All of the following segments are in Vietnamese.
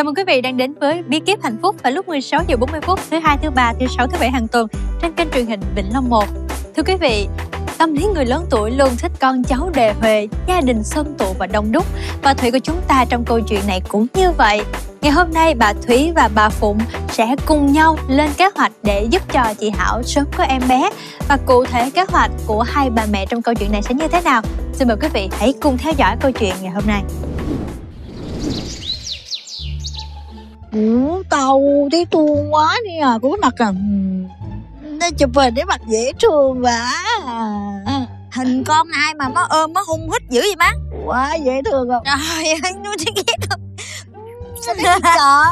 Chào mừng quý vị đang đến với Bí kíp hạnh phúc vào lúc 16 giờ 40 phút thứ hai, thứ ba, thứ sáu, thứ bảy hàng tuần trên kênh truyền hình Vĩnh Long 1. Thưa quý vị, tâm lý người lớn tuổi luôn thích con cháu đề huề, gia đình xôm tụ và đông đúc. Và Thủy của chúng ta trong câu chuyện này cũng như vậy. Ngày hôm nay bà Thúy và bà Phụng sẽ cùng nhau lên kế hoạch để giúp cho chị Hảo sớm có em bé và cụ thể kế hoạch của hai bà mẹ trong câu chuyện này sẽ như thế nào. Xin mời quý vị hãy cùng theo dõi câu chuyện ngày hôm nay. Ủa, tàu thấy tuôn quá đi à Của mặt à Nó chụp hình để mặt dễ thương vả Hình con ai mà nó ôm nó hung hít dữ vậy má? Quá dễ thương không? Trời ơi nó thấy ghét không? Sao đi chợ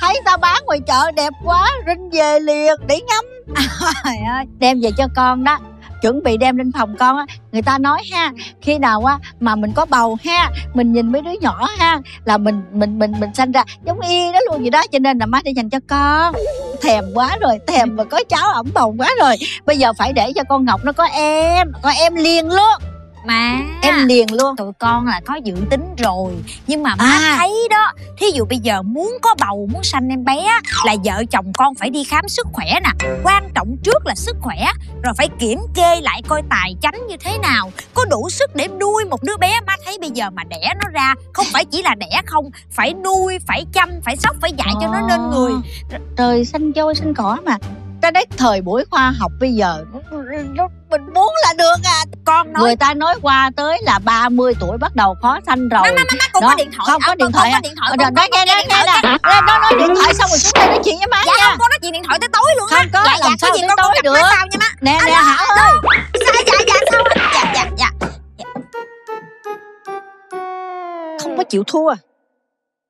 Thấy tao bán ngoài chợ đẹp quá Rinh về liền để ngắm. Trời ơi Đem về cho con đó chuẩn bị đem lên phòng con á, người ta nói ha, khi nào á mà mình có bầu ha, mình nhìn mấy đứa nhỏ ha, là mình mình mình mình sanh ra giống y đó luôn vậy đó, cho nên là má để dành cho con. Thèm quá rồi, thèm mà có cháu ẩm bồng quá rồi. Bây giờ phải để cho con ngọc nó có em có em liền luôn. Má em liền luôn. Tụi con là có dự tính rồi. Nhưng mà má À. thấy đó Thí dụ bây giờ muốn có bầu Muốn sanh em bé Là vợ chồng con phải đi khám sức khỏe nè. Quan trọng trước là sức khỏe Rồi phải kiểm kê lại coi tài chánh như thế nào. Có đủ sức để nuôi một đứa bé Má thấy bây giờ mà đẻ nó ra Không phải chỉ là đẻ không Phải nuôi, phải chăm, phải sóc, phải dạy cho nó nên người. Trời xanh trôi xanh cỏ mà ta đấy thời buổi khoa học bây giờ nó- nó- mình muốn là được à. Con nói người ta nói qua tới là 30 tuổi bắt đầu khó sanh rồi. Má má má con Đó, có điện thoại không có À, điện thoại không à? có điện thoại con rồi, nói nghe nghe nói nghe nè nó nói điện thoại xong rồi chúng ta nói chuyện với má Dạ nha. không, con nói chuyện điện thoại tới tối luôn á. Không có Dạ làm dạ sao gì tới con tối được? sau nha má? Nè nè hảo ơi. Dạ dạ dạ sao Dạ dạ dạ. Không có chịu thua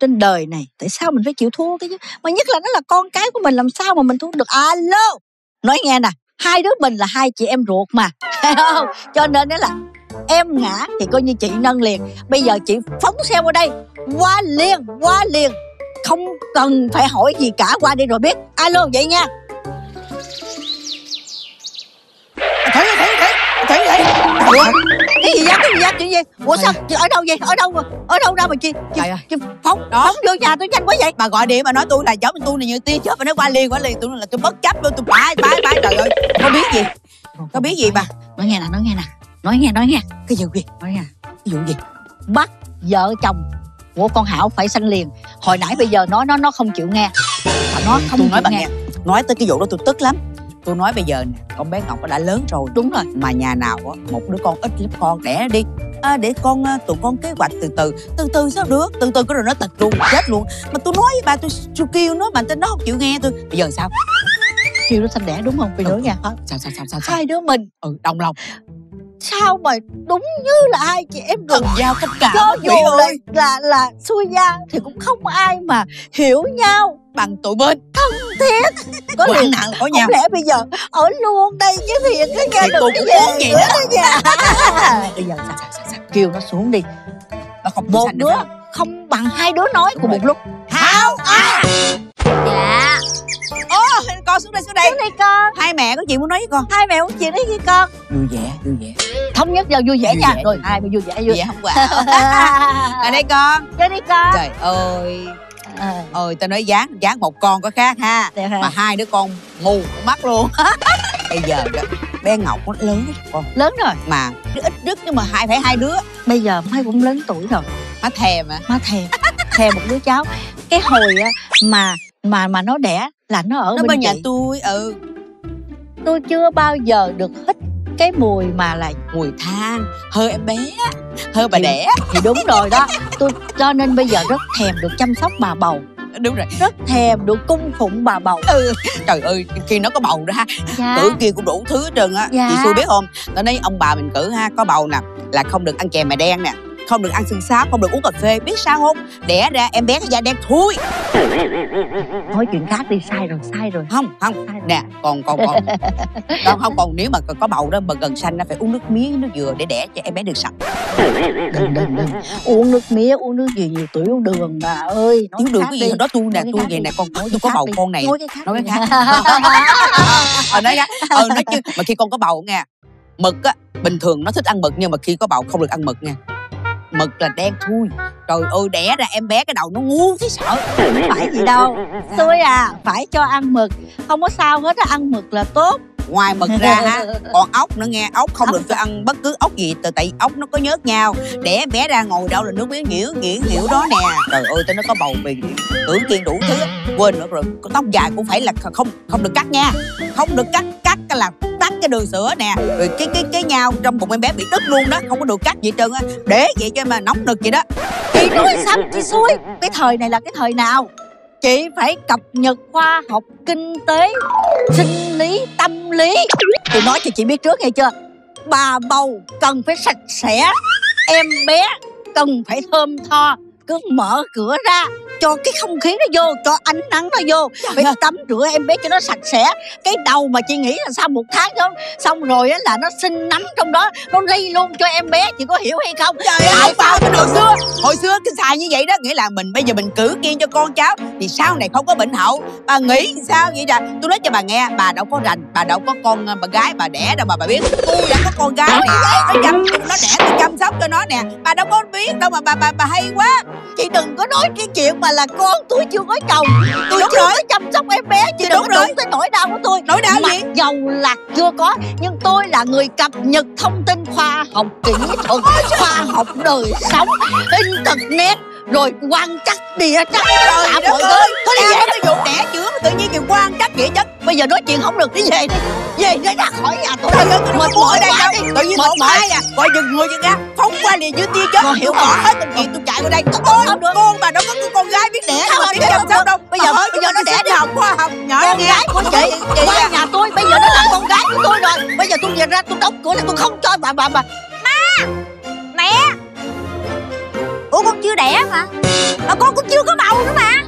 trên đời này, tại sao mình phải chịu thua cái chứ? Mà nhất là nó là con cái của mình, làm sao mà mình thua được? Alo! Nói nghe nè, hai đứa mình là hai chị em ruột mà Thấy không? Cho nên đó là em ngã thì coi như chị nâng liền, bây giờ chị phóng xe qua đây, qua liền qua liền. Không cần phải hỏi gì cả, qua đi rồi biết. Alo, vậy nha. Thấy thấy thấy thấy thấy cái gì vậy? Cái gì vậy? Chuyện gì? Ủa sao? Chị ở đâu vậy? Ở đâu ở đâu ra mà chị? Chị, Trời ơi. chị phóng Đó. phóng vô nhà tôi nhanh quá vậy. Bà gọi điện bà nói tôi là giống tôi này như tia chớp và nó qua liền qua liền. Tôi là tôi bất chấp luôn tôi bái bái bái. Trời ơi có biết gì? Có biết gì bà? Nói nghe nè nói nghe nè. Nói nghe nói nghe. Cái vụ gì? Nói nghe. Cái vụ gì? Bắt vợ chồng. Của con Hảo phải sanh liền. Hồi nãy bây giờ nó nó nó không chịu nghe. Nó không tôi chịu nói bà nghe. nghe. Nói tới cái vụ đó tôi tức lắm tôi nói bây giờ nè con bé ngọc nó đã lớn rồi đúng rồi. Mà nhà nào á một đứa con ít lắm con đẻ đi. À, để con à, tụi con kế hoạch từ từ. Từ từ sao được? Từ từ cái rồi nó tịch luôn chết luôn. Mà tôi nói với bà tôi, tôi kêu nó mà nó không chịu nghe tôi. Bây giờ sao? Kêu nó sanh đẻ đúng không? Bây giờ nha. Sao sao sao sao, sao? hai đứa mình. Ừ đồng lòng sao mà đúng như là hai chị? Em thần ruột giao tất cả cho dù là, ơi là là xui gia thì cũng không ai mà hiểu nhau. Bằng tụi bên. Có quả liền nặng có nhau. không lẽ bây giờ ở luôn đây chứ thiệt cái nghe Thì được cái muốn vậy đó. bây giờ sao sao sao sao? Kêu nó xuống đi. Bà không một đứa không bằng hai đứa nói cùng một lúc. Hảo à Dạ con xuống đây xuống đây. Xuống đây con. Hai mẹ có chuyện muốn nói với con. Hai mẹ muốn chuyện đấy với con. Vui vẻ vui vẻ. Thống nhất vào vui vẻ Vui nha. vẻ. rồi hai bên vui vẻ vui. Vẻ không quả ở đây con. Chơi đi con. Trời ơi. À, ơi tao nói dán dán một con có khác ha. Ha. mà hai đứa con mù mắt luôn. Bây giờ đó bé ngọc nó lớn rồi con. Lớn rồi. Mà đứa ít đứt nhưng mà hai phải hai đứa. Bây giờ mai cũng lớn tuổi rồi. Má thèm à? Má thèm. Thèm một đứa cháu. Cái hồi á mà mà mà nó đẻ là nó ở nó bên bên nhà chị tôi ừ. Tôi chưa bao giờ được hít cái mùi mà là mùi than. Hơi em bé hơi bà Thì- đẻ thì đúng rồi đó. Tôi cho nên bây giờ rất thèm được chăm sóc bà bầu. Đúng rồi. Rất thèm được cung phụng bà bầu. Ừ. Trời ơi khi nó có bầu ra dạ. cử kia cũng đủ thứ hết trơn á. Dạ. chị xui biết không? Tao nói ông bà mình cử ha có bầu nè là không được ăn chè mè đen nè không được ăn xương sáo không được uống cà phê biết sao không? Đẻ ra em bé cái da đen thui. Nói chuyện khác đi sai rồi sai rồi. Không không. Nè còn còn còn. Còn không còn nếu mà có bầu đó mà gần sanh nó phải uống nước mía nước dừa để đẻ cho em bé được sạch. Đừng đừng đừng. Uống nước mía uống nước gì nhiều tuổi uống đường bà ơi. Nói thiếu đường khác cái gì đó tôi nè tôi khác vậy nè con tôi có khác bầu con này. Nói cái khác nói cái ờ nói khác ờ nói chứ mà khi con có bầu nha mực á bình thường nó thích ăn mực nhưng mà khi có bầu không được ăn mực nha mực là đen thui. Trời ơi đẻ ra em bé cái đầu nó ngu thấy sợ. Phải gì đâu. Xui à phải cho ăn mực. Không có sao hết ăn mực là tốt. Ngoài mực ra ha còn ốc nữa nghe. Ốc không được cho ăn bất cứ ốc gì từ tại ốc nó có nhớt nhau. Để bé ra ngồi đâu là nước miếng nhiễu nhiễu nhiễu đó nè. Trời ơi tao nó có bầu bì tưởng kiên đủ thứ. Quên nữa rồi tóc dài cũng phải là không không được cắt nha. Không được cắt cắt là tắt cái đường sữa nè. Rồi cái cái cái nhau trong bụng em bé bị đứt luôn đó không có được cắt gì trơn á. Để vậy cho mà nóng nực vậy đó. Chị nói sao chị suối, cái thời này là cái thời nào? Chị phải cập nhật khoa học kinh tế sinh lý tâm lý. Tôi nói cho chị biết trước nghe chưa? Bà bầu cần phải sạch sẽ em bé cần phải thơm tho cứ mở cửa ra cho cái không khí nó vô cho ánh nắng nó vô. Phải tắm rửa em bé cho nó sạch sẽ. Cái đầu mà chị nghĩ là sau một tháng đó xong rồi á là nó sinh nấm trong đó nó lây luôn cho em bé chị có hiểu hay không? Trời ơi bao cái đồ xưa hồi xưa cái xài như vậy đó nghĩa là mình bây giờ mình cử kiên cho con cháu thì sau này không có bệnh hậu. Bà nghĩ sao vậy nè tôi nói cho bà nghe bà đâu có rành bà đâu có con bà gái bà đẻ đâu mà bà biết. Tôi đã có con gái nè nó chăm nó đẻ tôi chăm sóc cho nó nè. Bà đâu có biết đâu mà bà bà bà hay quá chị đừng có nói cái chuyện mà là con tôi chưa có chồng. Tôi Đúng chưa rồi. có chăm sóc em bé chị Thì đừng đúng có đụng tới nỗi đau của tôi. Nỗi đau mặc gì? dầu là chưa có nhưng tôi là người cập nhật thông tin khoa học kỹ thuật khoa học đời sống internet rồi quan trắc địa cả trời thứ ơi. tôi đi về có cái vụ đẻ chữa mà tự nhiên thì quan trắc địa chất bây giờ nói chuyện không được đi về đi. Về đi ra khỏi nhà tôi trời ơi mệt mỏi đây đâu đi tự nhiên mệt mỏi. à. Gọi dừng người ra phóng qua liền dưới tia chớp. Hiểu rồi. hết công chuyện tôi chạy qua đây. Con không? Được. con bà đâu có cái con gái biết đẻ Sao mà mà biết không sóc được? đâu. Bây giờ- bây giờ ơi, nó đẻ sinh học khoa học nhỏ con gái của chị chị qua nhà tôi. Bây giờ nó là con gái của tôi rồi. Bây giờ tôi về ra tôi đóng cửa là tôi không cho bà bà bà Mà con cũng chưa có bầu nữa mà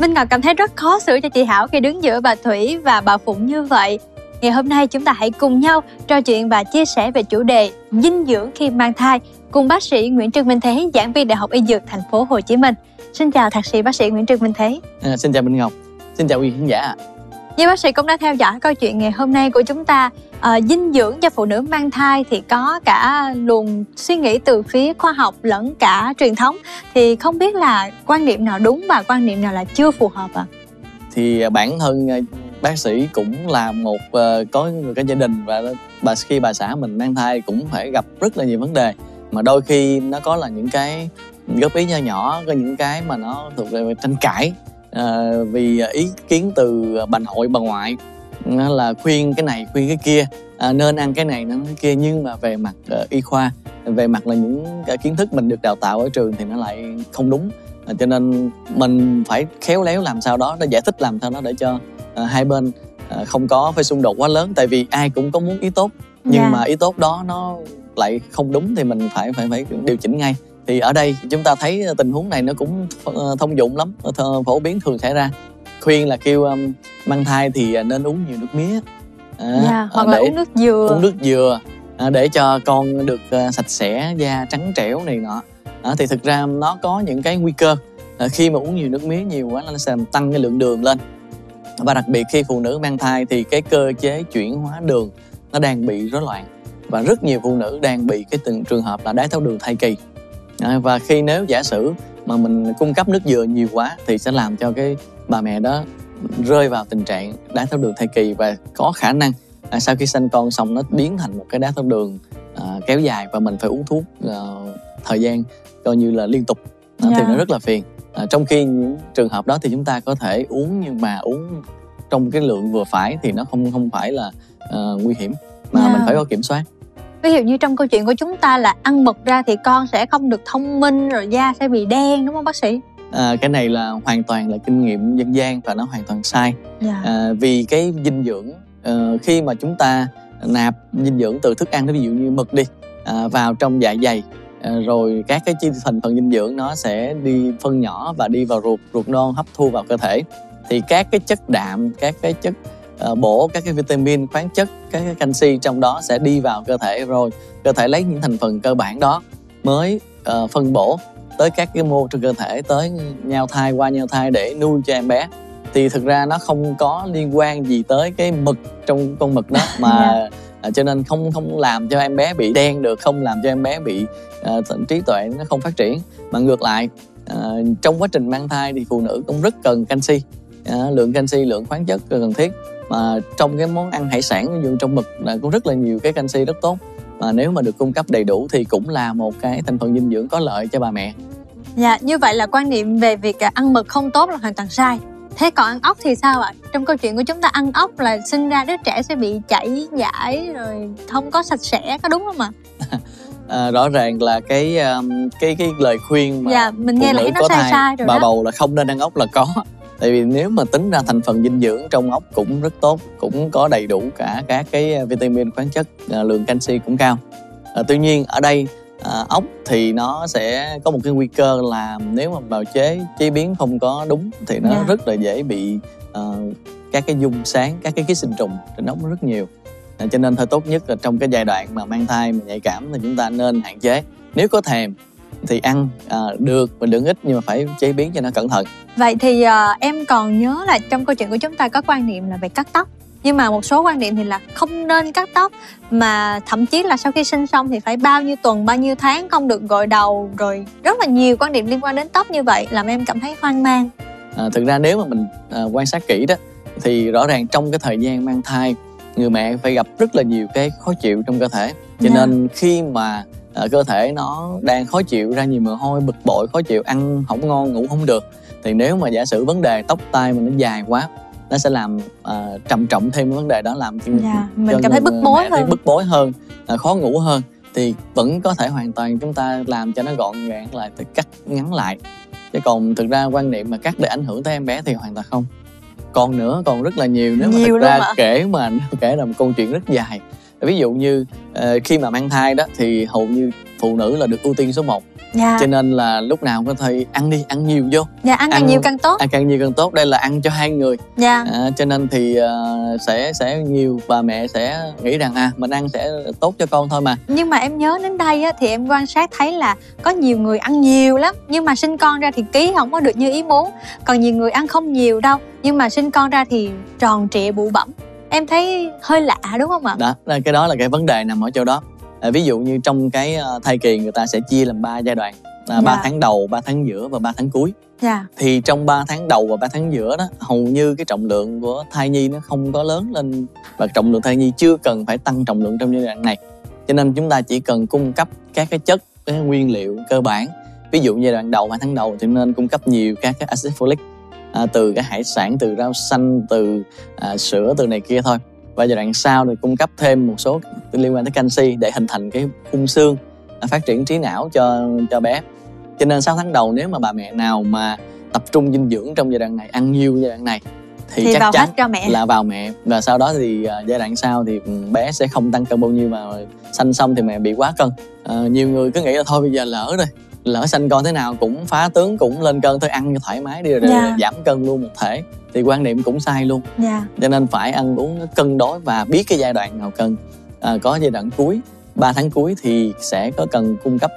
Minh Ngọc cảm thấy rất khó xử cho chị Hảo khi đứng giữa bà Thủy và bà Phụng như vậy. Ngày hôm nay chúng ta hãy cùng nhau trò chuyện và chia sẻ về chủ đề dinh dưỡng khi mang thai cùng bác sĩ Nguyễn Trương Minh Thế, giảng viên Đại học Y Dược Thành phố Hồ Chí Minh. Xin chào thạc sĩ bác sĩ Nguyễn Trương Minh Thế. À, xin chào Minh Ngọc, xin chào quý khán giả. ạ. Như bác sĩ cũng đã theo dõi câu chuyện ngày hôm nay của chúng ta, à, dinh dưỡng cho phụ nữ mang thai thì có cả luồng suy nghĩ từ phía khoa học lẫn cả truyền thống. Thì không biết là quan niệm nào đúng và quan niệm nào là chưa phù hợp ạ? Thì à, bản thân à, bác sĩ cũng là một ờ, có người có gia đình và bà khi bà xã mình mang thai cũng phải gặp rất là nhiều vấn đề mà đôi khi nó có là những cái góp ý nho nhỏ có những cái mà nó thuộc về tranh cãi à, vì ý kiến từ à, bà nội bà ngoại là khuyên cái này khuyên cái kia. À, nên ăn cái này nên cái kia. Nhưng mà về mặt ờ, y khoa về mặt là những cái kiến thức mình được đào tạo ở trường thì nó lại không đúng. À, cho nên mình phải khéo léo làm sao đó để giải thích làm sao đó để cho à, hai bên à, không có phải xung đột quá lớn. Tại vì ai cũng có muốn ý tốt nhưng Dạ. mà ý tốt đó nó lại không đúng thì mình phải phải phải điều chỉnh ngay. Thì ở đây chúng ta thấy tình huống này nó cũng thông dụng lắm phổ biến thường xảy ra khuyên là kêu um, mang thai thì à, nên uống nhiều nước mía. À, Dạ, à, hoặc là để uống nước dừa. uống nước dừa à, để cho con được à, sạch sẽ da trắng trẻo này nọ. À, thì thực ra nó có những cái nguy cơ à, khi mà uống nhiều nước mía nhiều quá nó sẽ làm tăng cái lượng đường lên. Và đặc biệt khi phụ nữ mang thai thì cái cơ chế chuyển hóa đường nó đang bị rối loạn. Và rất nhiều phụ nữ đang bị cái từng trường hợp là đái tháo đường thai kỳ. À, và khi nếu giả sử mà mình cung cấp nước dừa nhiều quá thì sẽ làm cho cái bà mẹ đó rơi vào tình trạng đái tháo đường thai kỳ và có khả năng à, sau khi sinh con xong nó biến thành một cái đái tháo đường à, kéo dài và mình phải uống thuốc à, thời gian coi như là liên tục à, thì Dạ. nó rất là phiền à, trong khi những trường hợp đó thì chúng ta có thể uống nhưng mà uống trong cái lượng vừa phải thì nó không không phải là à, nguy hiểm mà Dạ. mình phải có kiểm soát Ví dụ như trong câu chuyện của chúng ta là ăn mực ra thì con sẽ không được thông minh rồi da sẽ bị đen đúng không bác sĩ? À, cái này là hoàn toàn là kinh nghiệm dân gian và nó hoàn toàn sai. Dạ. à, vì cái dinh dưỡng ờ, khi mà chúng ta nạp dinh dưỡng từ thức ăn ví dụ như mực đi à, vào trong dạ dày à, rồi các cái chi thành phần dinh dưỡng nó sẽ đi phân nhỏ và đi vào ruột ruột non hấp thu vào cơ thể. Thì các cái chất đạm các cái chất ờ, bổ các cái vitamin khoáng chất các cái canxi trong đó sẽ đi vào cơ thể rồi cơ thể lấy những thành phần cơ bản đó mới ờ, phân bổ tới các cái mô trong cơ thể tới nhau thai qua nhau thai để nuôi cho em bé. Thì thực ra nó không có liên quan gì tới cái mực trong con mực đó mà à, cho nên không không làm cho em bé bị đen được không làm cho em bé bị uh, trí tuệ nó không phát triển. Mà ngược lại uh, trong quá trình mang thai thì phụ nữ cũng rất cần canxi. Uh, lượng canxi lượng khoáng chất cần thiết. Mà trong cái món ăn hải sản ví dụ trong mực là cũng rất là nhiều cái canxi rất tốt. Mà nếu mà được cung cấp đầy đủ thì cũng là một cái thành phần dinh dưỡng có lợi cho bà mẹ dạ như vậy là quan niệm về việc ăn mực không tốt là hoàn toàn sai. Thế còn ăn ốc thì sao ạ? Trong câu chuyện của chúng ta ăn ốc là sinh ra đứa trẻ sẽ bị chảy giải rồi không có sạch sẽ có đúng không ạ? À, rõ ràng là cái um, cái cái lời khuyên mà dạ, mình nghe là nó sai thai, sai rồi bà đó. bầu là không nên ăn ốc là có. Tại vì nếu mà tính ra thành phần dinh dưỡng trong ốc cũng rất tốt cũng có đầy đủ cả các cái vitamin khoáng chất à, lượng canxi cũng cao. À, tuy nhiên ở đây à, ốc thì nó sẽ có một cái nguy cơ là nếu mà bào chế chế biến không có đúng thì nó yeah. Dạ. rất là dễ bị uh, các cái dung sáng các cái ký sinh trùng trên ốc rất nhiều à, cho nên thôi tốt nhất là trong cái giai đoạn mà mang thai mà nhạy cảm thì chúng ta nên hạn chế nếu có thèm thì ăn à, được và lượng ít nhưng mà phải chế biến cho nó cẩn thận vậy thì à, em còn nhớ là trong câu chuyện của chúng ta có quan niệm là về cắt tóc nhưng mà một số quan niệm thì là không nên cắt tóc mà thậm chí là sau khi sinh xong thì phải bao nhiêu tuần bao nhiêu tháng không được gội đầu rồi rất là nhiều quan niệm liên quan đến tóc như vậy làm em cảm thấy hoang mang à, thực ra nếu mà mình à, quan sát kỹ đó thì rõ ràng trong cái thời gian mang thai người mẹ phải gặp rất là nhiều cái khó chịu trong cơ thể cho yeah. Dạ. nên khi mà à, cơ thể nó đang khó chịu ra nhiều mồ hôi bực bội khó chịu ăn không ngon ngủ không được thì nếu mà giả sử vấn đề tóc tai mình nó dài quá nó sẽ làm uh, trầm trọng thêm vấn đề đó làm cho, dạ, mình cho cảm thấy bức bối hơn. bức bối hơn uh, khó ngủ hơn. Thì vẫn có thể hoàn toàn chúng ta làm cho nó gọn gàng lại thì cắt ngắn lại. Chứ còn thực ra quan niệm mà cắt để ảnh hưởng tới em bé thì hoàn toàn không. Còn nữa còn rất là nhiều nếu nhiều mà thực ra mà. kể mà kể là một câu chuyện rất dài ví dụ như uh, khi mà mang thai đó thì hầu như phụ nữ là được ưu tiên số 1 dạ. cho nên là lúc nào có thể ăn đi ăn nhiều vô. Dạ ăn, ăn càng nhiều càng tốt. ăn càng nhiều càng tốt. Đây là ăn cho hai người. Dạ. à, cho nên thì uh, sẽ sẽ nhiều bà mẹ sẽ nghĩ rằng à mình ăn sẽ tốt cho con thôi mà. Nhưng mà em nhớ đến đây á, thì em quan sát thấy là có nhiều người ăn nhiều lắm. Nhưng mà sinh con ra thì ký không có được như ý muốn. Còn nhiều người ăn không nhiều đâu. Nhưng mà sinh con ra thì tròn trịa bụ bẩm em thấy hơi lạ đúng không ạ? Đó cái đó là cái vấn đề nằm ở chỗ đó. À, ví dụ như trong cái ờ, thai kỳ người ta sẽ chia làm ba giai đoạn là ba dạ. tháng đầu 3 tháng giữa và 3 tháng cuối. Dạ. thì trong 3 tháng đầu và 3 tháng giữa đó hầu như cái trọng lượng của thai nhi nó không có lớn lên và trọng lượng thai nhi chưa cần phải tăng trọng lượng trong giai đoạn này. Cho nên chúng ta chỉ cần cung cấp các cái chất cái nguyên liệu cơ bản. Ví dụ giai đoạn đầu 3 tháng đầu thì nên cung cấp nhiều các cái acid folic à, từ cái hải sản từ rau xanh từ à, sữa từ này kia thôi. Và giai đoạn sau thì cung cấp thêm một số liên quan tới canxi để hình thành cái khung xương à, phát triển trí não cho cho bé. Cho nên 6 tháng đầu nếu mà bà mẹ nào mà tập trung dinh dưỡng trong giai đoạn này ăn nhiều giai đoạn này thì, thì chắc vào chắn cho mẹ. là vào mẹ. Và sau đó thì uh, giai đoạn sau thì bé sẽ không tăng cân bao nhiêu mà sanh xong thì mẹ bị quá cân. Uh, nhiều người cứ nghĩ là thôi bây giờ lỡ rồi lỡ sanh con thế nào cũng phá tướng cũng lên cân thôi ăn thoải mái đi rồi yeah. Dạ. giảm cân luôn một thể thì quan niệm cũng sai luôn yeah. Dạ. cho nên phải ăn uống cân đối và biết cái giai đoạn nào cần à, có giai đoạn cuối 3 tháng cuối thì sẽ có cần cung cấp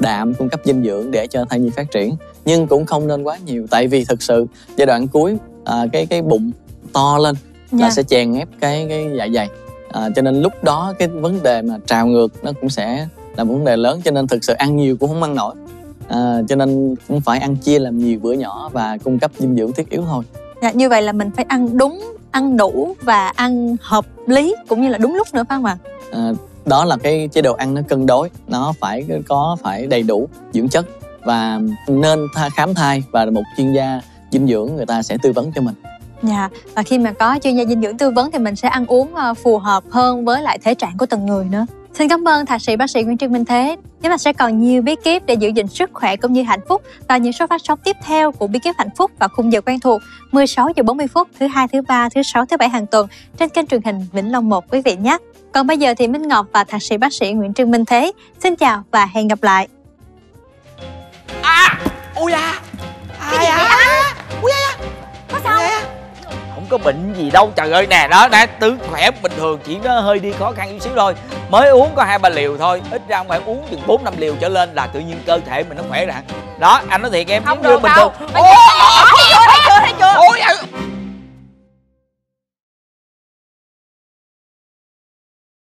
đạm cung cấp dinh dưỡng để cho thai nhi phát triển nhưng cũng không nên quá nhiều tại vì thực sự giai đoạn cuối à, cái cái bụng to lên yeah. là dạ. sẽ chèn ép cái cái dạ dày à, cho nên lúc đó cái vấn đề mà trào ngược nó cũng sẽ là một vấn đề lớn cho nên thực sự ăn nhiều cũng không ăn nổi à, cho nên cũng phải ăn chia làm nhiều bữa nhỏ và cung cấp dinh dưỡng thiết yếu thôi. Dạ, như vậy là mình phải ăn đúng ăn đủ và ăn hợp lý cũng như là đúng lúc nữa phải không ạ? À, đó là cái chế độ ăn nó cân đối nó phải có phải đầy đủ dưỡng chất và nên tha, khám thai và một chuyên gia dinh dưỡng người ta sẽ tư vấn cho mình. Dạ, và khi mà có chuyên gia dinh dưỡng tư vấn thì mình sẽ ăn uống ờ, phù hợp hơn với lại thể trạng của từng người nữa. Xin cảm ơn thạc sĩ bác sĩ Nguyễn Trương Minh Thế. Chúng ta sẽ còn nhiều bí kíp để giữ gìn sức khỏe cũng như hạnh phúc và những số phát sóng tiếp theo của bí kíp hạnh phúc và khung giờ quen thuộc 16 giờ 40 phút thứ hai, thứ ba, thứ sáu, thứ bảy hàng tuần trên kênh truyền hình Vĩnh Long 1 quý vị nhé. Còn bây giờ thì Minh Ngọc và thạc sĩ bác sĩ Nguyễn Trương Minh Thế xin chào và hẹn gặp lại. À, ôi da, ai à, có bệnh gì đâu. Trời ơi nè đó đã tướng khỏe bình thường chỉ nó hơi đi khó khăn chút xíu thôi. Mới uống có hai ba liều thôi ít ra phải uống chừng bốn năm liều trở lên là tự nhiên cơ thể mình nó khỏe ra đó anh nói thiệt em không được bình thường. ôi chưa thấy chưa thấy chưa? Ôi